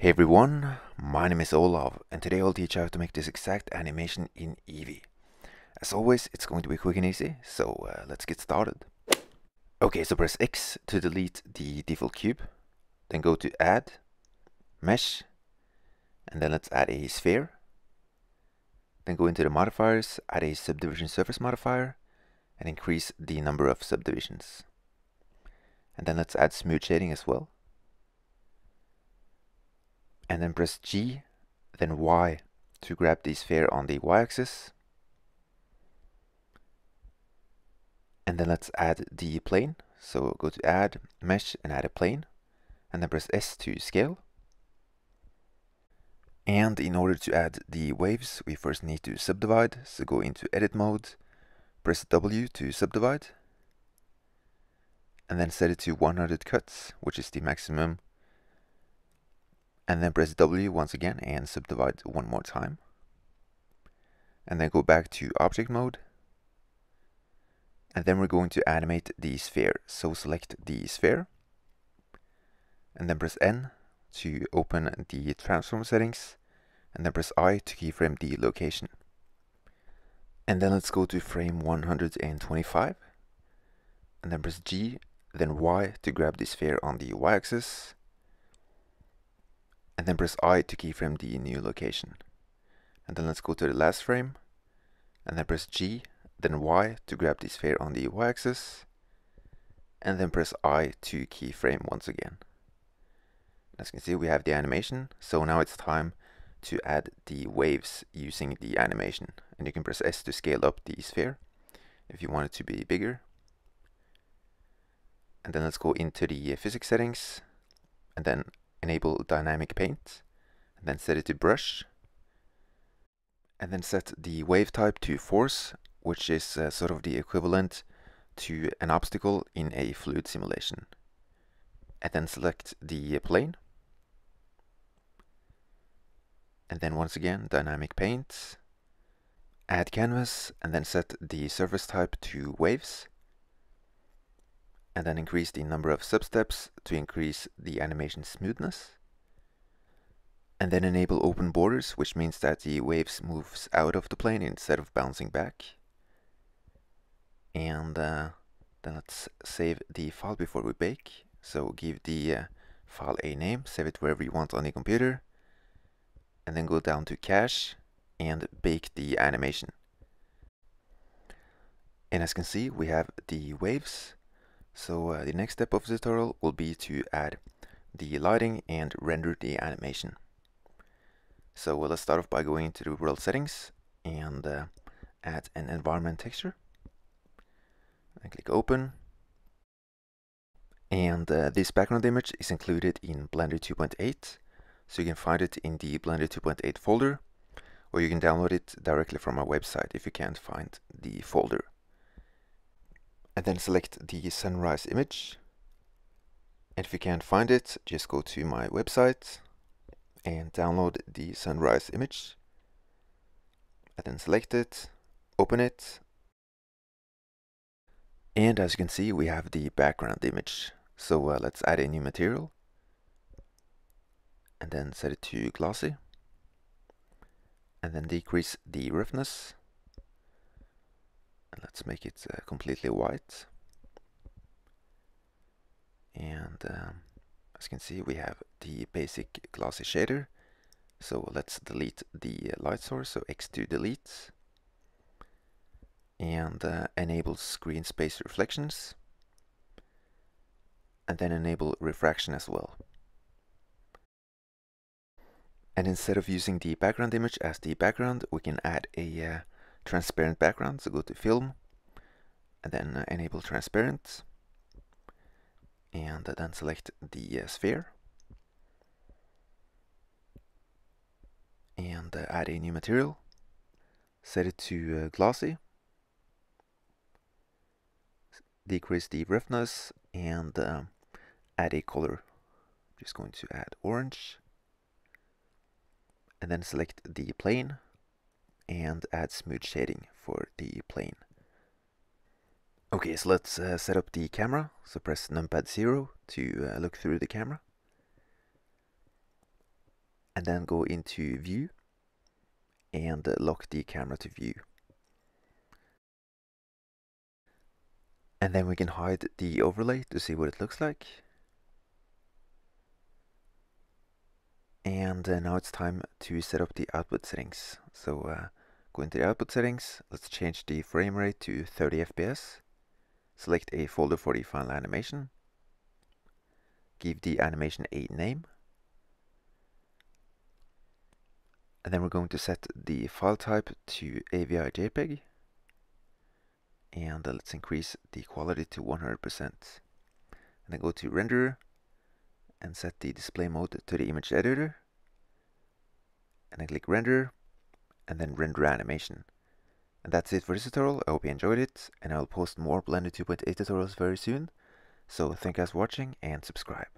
Hey everyone, my name is Olav and today I'll teach you how to make this exact animation in Eevee. As always, it's going to be quick and easy, so uh, let's get started. Okay, so press X to delete the default cube, then go to Add, Mesh, and then let's add a sphere. Then go into the modifiers, add a subdivision surface modifier, and increase the number of subdivisions. And then let's add smooth shading as well and then press G, then Y to grab the sphere on the y-axis. And then let's add the plane. So go to add, mesh and add a plane. And then press S to scale. And in order to add the waves, we first need to subdivide. So go into edit mode, press W to subdivide. And then set it to 100 cuts, which is the maximum and then press W once again and subdivide one more time. And then go back to object mode. And then we're going to animate the sphere. So select the sphere. And then press N to open the transform settings. And then press I to keyframe the location. And then let's go to frame 125 and then press G then Y to grab the sphere on the y-axis and then press I to keyframe the new location. And then let's go to the last frame, and then press G, then Y to grab the sphere on the y-axis, and then press I to keyframe once again. As you can see, we have the animation, so now it's time to add the waves using the animation. And you can press S to scale up the sphere if you want it to be bigger. And then let's go into the physics settings, and then enable dynamic paint and then set it to brush and then set the wave type to force which is uh, sort of the equivalent to an obstacle in a fluid simulation. And then select the plane. And then once again dynamic paint add canvas and then set the surface type to waves and then increase the number of substeps to increase the animation smoothness. And then enable open borders, which means that the waves moves out of the plane instead of bouncing back. And uh, then let's save the file before we bake. So give the uh, file a name, save it wherever you want on the computer. And then go down to cache and bake the animation. And as you can see, we have the waves so uh, the next step of the tutorial will be to add the lighting and render the animation. So uh, let's start off by going into the world settings and uh, add an environment texture. And click open. And uh, this background image is included in Blender 2.8. So you can find it in the Blender 2.8 folder or you can download it directly from our website if you can't find the folder and then select the sunrise image. And if you can't find it, just go to my website and download the sunrise image. And then select it, open it. And as you can see, we have the background image. So uh, let's add a new material. And then set it to glossy. And then decrease the roughness let's make it uh, completely white. And um, as you can see we have the basic glossy shader. So let's delete the light source. So X to delete. And uh, enable screen space reflections. And then enable refraction as well. And instead of using the background image as the background we can add a uh, transparent background. So go to film and then uh, enable transparent and then select the uh, sphere and uh, add a new material. Set it to glossy. Decrease the roughness and um, add a color. Just going to add orange and then select the plane and add smooth shading for the plane. Okay, so let's uh, set up the camera. So press numpad 0 to uh, look through the camera. and then go into view and lock the camera to view. And then we can hide the overlay to see what it looks like. And uh, now it's time to set up the output settings. So uh, go into the output settings, let's change the frame rate to 30 FPS. Select a folder for the final animation. Give the animation a name. And then we're going to set the file type to AVI JPEG. And uh, let's increase the quality to 100%. And then go to renderer and set the display mode to the image editor. And then click render and then render animation. And that's it for this tutorial. I hope you enjoyed it and I'll post more Blender 2.8 tutorials very soon. So thank you guys for watching and subscribe.